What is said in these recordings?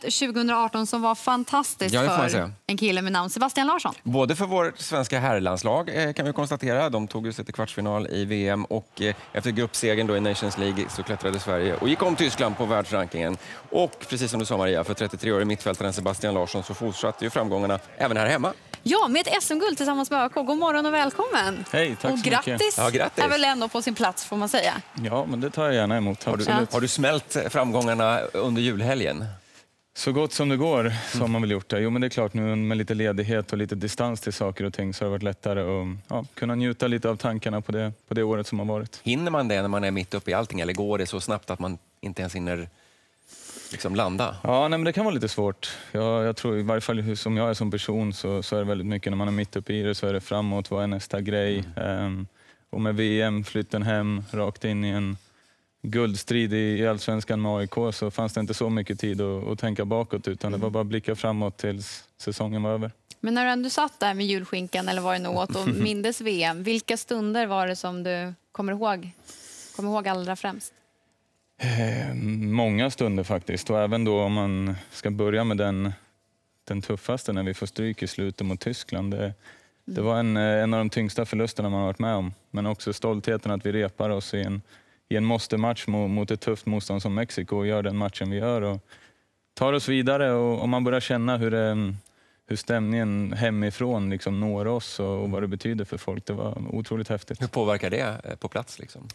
2018 som var fantastiskt Ja, för en kille med namn Sebastian Larsson. Både för vårt svenska herrlandslag eh, kan vi konstatera. De tog ju sig till kvartsfinal i VM och eh, efter gruppsegern då i Nations League så klättrade Sverige och gick om Tyskland på världsrankingen. Och precis som du sa Maria, för 33-årig mittfältaren Sebastian Larsson så fortsatte ju framgångarna även här hemma. Ja, med ett SM-guld tillsammans med ÖK. God morgon och välkommen! Hej, tack och så mycket. grattis, Ja, grattis. är väl ändå på sin plats får man säga. Ja, men det tar jag gärna emot. Har du, Absolut. har du smält framgångarna under julhelgen? Så gott som det går så har man väl gjort det. Jo, men det är klart nu med lite ledighet och lite distans till saker och ting så har det varit lättare att ja, kunna njuta lite av tankarna på det, på det året som har varit. Hinner man det när man är mitt uppe i allting eller går det så snabbt att man inte ens hinner liksom landa? Ja, nej, men det kan vara lite svårt. Jag, jag tror i varje fall som jag är som person så, så är det väldigt mycket när man är mitt uppe i det så är det framåt, vad är nästa grej? Ehm, och med VM, flytten hem, rakt in i en guldstrid i, allsvenskan med AIK så fanns det inte så mycket tid att, att tänka bakåt utan det var bara att blicka framåt tills säsongen var över. Men när du ändå satt där med julskinkan eller vad det nu åt och mindes VM, vilka stunder var det som du kommer ihåg, kommer ihåg allra främst? Eh, Många stunder faktiskt och även då om man ska börja med den, den tuffaste när vi får stryk i slutet mot Tyskland. Det, det var en, eh, en av de tyngsta förlusterna man har varit med om. Men också stoltheten att vi repar oss i en, i en måste-match mot, mot ett tufft motstånd som Mexiko och gör den matchen vi gör och tar oss vidare och, och man börjar känna hur, det, hur stämningen hemifrån liksom når oss och, och vad det betyder för folk. Det var otroligt häftigt. Hur påverkar det eh, på plats? Liksom?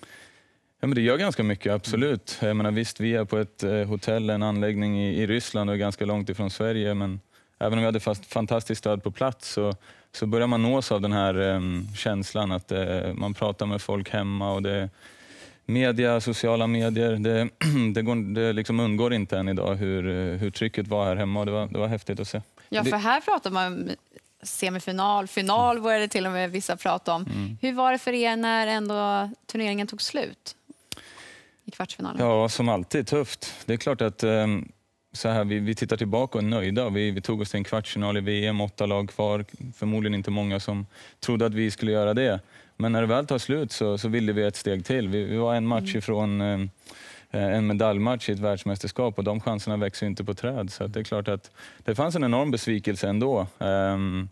Ja, men det gör ganska mycket, absolut. Jag menar, visst, vi är på ett eh, hotell, en anläggning i, i Ryssland och ganska långt ifrån Sverige, men även om vi hade fast, fantastiskt stöd på plats så, så börjar man nås av den här eh, känslan att eh, man pratar med folk hemma och det media, sociala medier, det, det, går, det liksom undgår inte än idag hur, hur trycket var här hemma och det var, det var häftigt att se. Ja, för här pratar man om semifinal, final började till och med vissa prata om. Mm. Hur var det för er när ändå turneringen tog slut i kvartsfinalen? Ja, som alltid tufft. Det är klart att ehm, så här, vi, vi tittar tillbaka och är nöjda. Vi, vi tog oss till en kvartsfinal i VM, åtta lag kvar. Förmodligen inte många som trodde att vi skulle göra det. Men när det väl tar slut så, så ville vi ett steg till. Vi, vi var en match ifrån ehm, eh, en medaljmatch i ett världsmästerskap och de chanserna växer inte på träd. Så det är klart att det fanns en enorm besvikelse ändå. Ehm,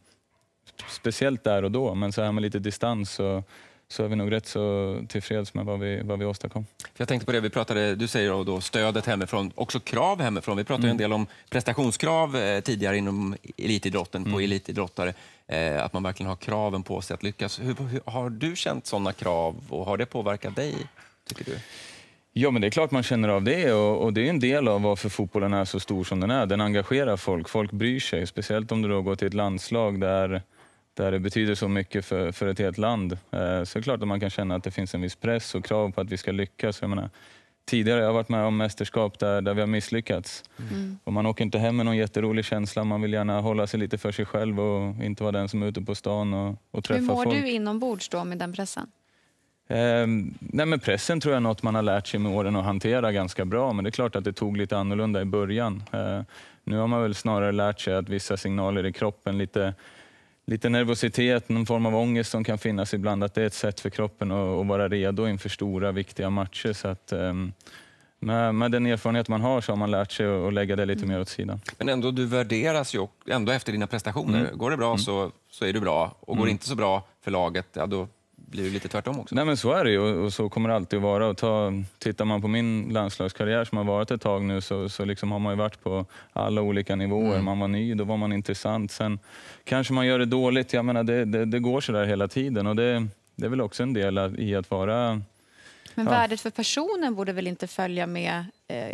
speciellt där och då, men så här med lite distans så, så är vi nog rätt så tillfreds med vad vi, vad vi åstadkom. Jag tänkte på det vi pratade, du säger då, då stödet hemifrån, också krav hemifrån. Vi pratade ju en del om prestationskrav eh, tidigare inom elitidrotten, på elitidrottare. Eh, att man verkligen har kraven på sig att lyckas. Hur, hur, har du känt sådana krav och har det påverkat dig, tycker du? Ja, men det är klart man känner av det och, och det är en del av varför fotbollen är så stor som den är. Den engagerar folk, folk bryr sig. Speciellt om du då går till ett landslag där, där det betyder så mycket för, för ett helt land. Eh, så är det klart att man kan känna att det finns en viss press och krav på att vi ska lyckas. Jag menar, tidigare har jag varit med om mästerskap där, där vi har misslyckats. Och man åker inte hem med någon jätterolig känsla. Man vill gärna hålla sig lite för sig själv och inte vara den som är ute på stan och, och Hur träffa mår folk. du inombords då med den pressen? Eh, nej men pressen tror jag är något man har lärt sig med åren att hantera ganska bra, men det är klart att det tog lite annorlunda i början. Eh, nu har man väl snarare lärt sig att vissa signaler i kroppen, lite, lite nervositet, någon form av ångest som kan finnas ibland, att det är ett sätt för kroppen att, att vara redo inför stora, viktiga matcher. Så att, ehm, med, med den erfarenhet man har så har man lärt sig att, att lägga det lite mer åt sidan. Men ändå, du värderas ju ändå efter dina prestationer. Går det bra så, så är du bra och går det inte så bra för laget, ja, då blir det lite tvärtom också. Nej men så är det ju och så kommer det alltid att vara. Och ta, tittar man på min landslagskarriär som har varit ett tag nu så, så liksom har man ju varit på alla olika nivåer. Man var ny, då var man intressant. Sen kanske man gör det dåligt. Jag menar, det, det, det går så där hela tiden och det, det är väl också en del i att vara... Men Ja. värdet för personen borde väl inte följa med eh,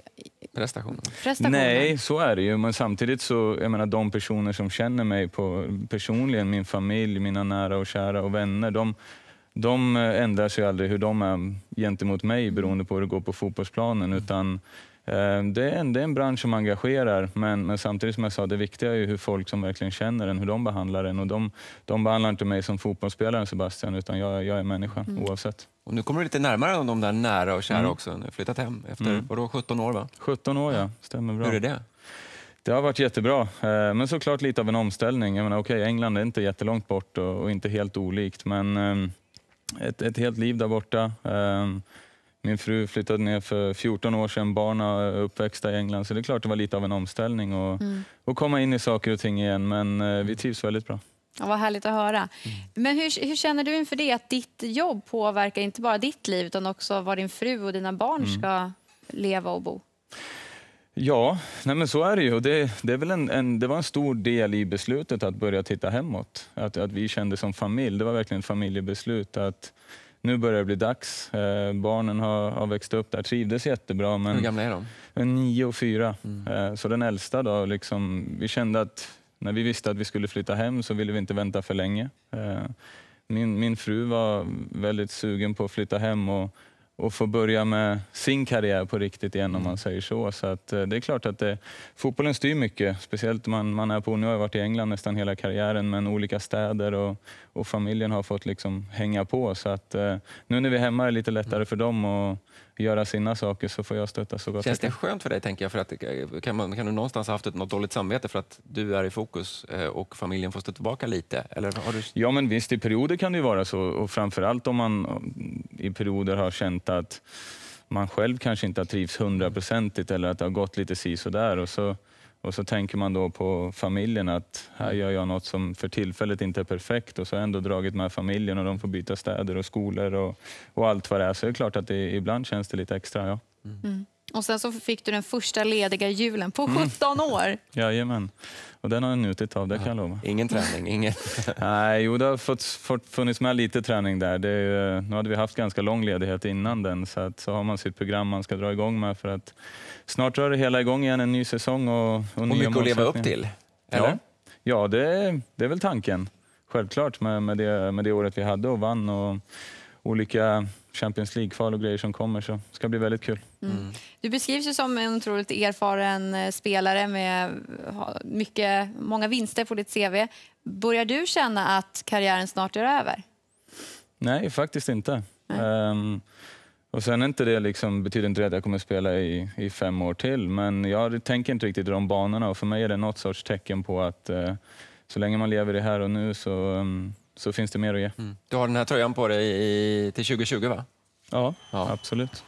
Prestationen. prestationen? Nej, så är det ju. Men samtidigt så, jag menar de personer som känner mig på, personligen, min familj, mina nära och kära och vänner, de, de ändrar sig aldrig hur de är gentemot mig beroende på hur det går på fotbollsplanen. Utan, eh, det, är en, det är en bransch som engagerar, men, men samtidigt som jag sa, det viktiga är ju hur folk som verkligen känner en, hur de behandlar en. Och de, de behandlar inte mig som fotbollsspelaren Sebastian, utan jag, jag är människa oavsett. Och nu kommer du lite närmare de där nära och kära Mm. också. Nu har flyttat hem efter Mm. vadå, 17 år, va? 17 år, ja. Stämmer bra. Hur är det? Det har varit jättebra, eh, men såklart lite av en omställning. Jag menar, okej, England är inte jättelångt bort och, och inte helt olikt, men eh, ett, ett helt liv där borta. Eh, Min fru flyttade ner för 14 år sedan, barn är uppväxta i England, så det är klart det var lite av en omställning och, Mm. och komma in i saker och ting igen, men eh, vi trivs väldigt bra. Ja, vad härligt att höra. Mm. Men hur, hur känner du inför det att ditt jobb påverkar inte bara ditt liv utan också var din fru och dina barn Mm. ska leva och bo? Ja, nej så är det ju. Det, det, är väl en, en, det var en stor del i beslutet att börja titta hemåt. Att, att vi kände som familj, det var verkligen ett familjebeslut. Att nu börjar det bli dags. Eh, barnen har, har växt upp där, trivdes jättebra. Men Hur gamla är de? En nio och fyra. Mm. Eh, Så den äldsta då, liksom, vi kände att när vi visste att vi skulle flytta hem så ville vi inte vänta för länge. Eh, Min, min fru var väldigt sugen på att flytta hem och, och få börja med sin karriär på riktigt igen om man säger så. Så att, eh, det är klart att det, fotbollen styr mycket, speciellt man, man är på, nu har jag varit i England nästan hela karriären men olika städer och, och familjen har fått liksom hänga på. Så att eh, nu när vi är hemma är det lite lättare för dem och göra sina saker så får jag stötta så gott Känns det skönt för dig, tänker jag? För att, kan, man, kan du någonstans ha haft ett, något dåligt samvete för att du är i fokus eh, och familjen får stå tillbaka lite? Eller har du... Ja, men visst, i perioder kan det vara så. Och framförallt om man i perioder har känt att man själv kanske inte har trivts hundraprocentigt eller att det har gått lite si och där. Och så, och så tänker man då på familjen att här gör jag något som för tillfället inte är perfekt och så har jag ändå dragit med familjen och de får byta städer och skolor och, och allt vad det är. Så det är klart att det, ibland känns det lite extra. Ja. Och sen så fick du den första lediga julen på Mm. 17 år. Jajamän. Och den har jag njutit av, det kan jag lova. Ingen träning, ingen... Nej, jo, det har fått, fått, funnits med lite träning där. Det, är, nu hade vi haft ganska lång ledighet innan den, så, att, så har man sitt program man ska dra igång med för att snart drar det hela igång igen, en ny säsong och, och, Och nya mycket att leva upp till. Eller? Ja, ja det, det är väl tanken. Självklart med, med, det, med det året vi hade och vann och olika Champions League-kval och grejer som kommer så det ska bli väldigt kul. Du beskrivs ju som en otroligt erfaren eh, spelare med ha- mycket, många vinster på ditt CV. Börjar du känna att karriären snart är över? Nej, faktiskt inte. Ehm, och sen är inte det liksom, betyder inte det att jag kommer spela i, i fem år till, men jag tänker inte riktigt i de banorna och för mig är det något sorts tecken på att eh, så länge man lever i här och nu så, ehm, så finns det mer att ge. Mm. Du har den här tröjan på dig i, till 2020, va? Ja, Ja. absolut.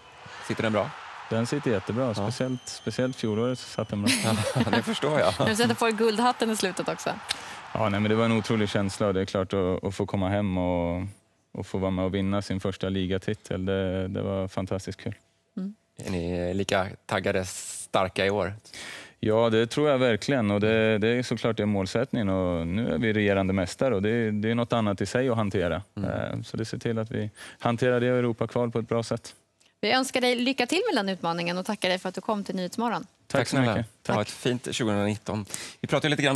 Sitter den bra? Den sitter jättebra, speciellt, speciellt fjolåret så satt den bra. Ja, det förstår jag. Du sätter på dig guldhatten i slutet också. Ja, nej, men det var en otrolig känsla och det är klart att, att få komma hem och, och få vara med och vinna sin första ligatitel. Det, det var fantastiskt kul. Är ni lika taggade, starka i år? Ja, det tror jag verkligen och det, det är såklart det målsättningen och nu är vi regerande mästare och det, det är något annat i sig att hantera. Eh, Så det ser till att vi hanterar det Europakval på ett bra sätt. Vi önskar dig lycka till med den utmaningen och tackar dig för att du kom till Nyhetsmorgon. Tack så mycket. Ha ett fint 2019. Vi pratade lite grann